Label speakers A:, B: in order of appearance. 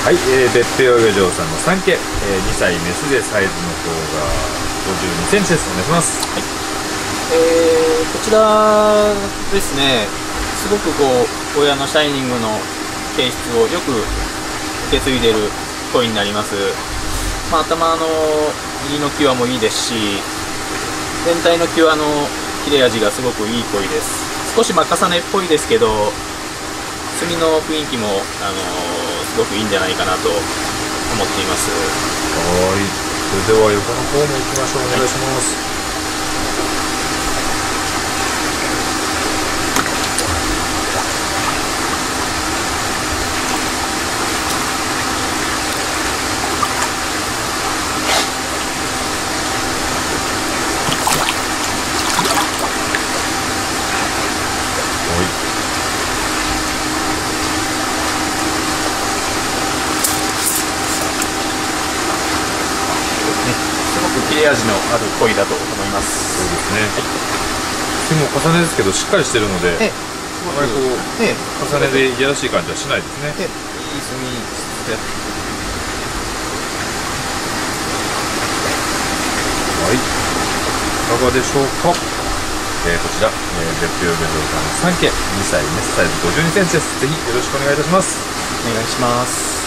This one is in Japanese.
A: はい、えー、別府養魚場さんの3家、えー、2歳メスでサイズの方が52センチです。お願いします。
B: はい。えー、こちらですね。すごくこう親のシャイニングの形質をよく受け継いでる声になります。まあ頭の右の際もいいですし全体の際の切れ味がすごくいい声です。少しま重ねっぽいですけど炭の雰囲気も、あのー、すごくいいんじゃないかなと思っています。
A: はい。それでは横の方も行きましょう。お願いします、はい
B: 切れ味のある鯉だと思います。
A: そうですね、はい、も重ねですけどしっかりしてるので、ええ、こう、ええ、重ねでいやらしい感じはしないですね、ええ、いい炭ではい。いかがでしょうか？えー、こちら、えー、別府養魚場さんの3家2歳メスサイズ52センチです。ぜひよろしくお願いいたします。
B: お願いします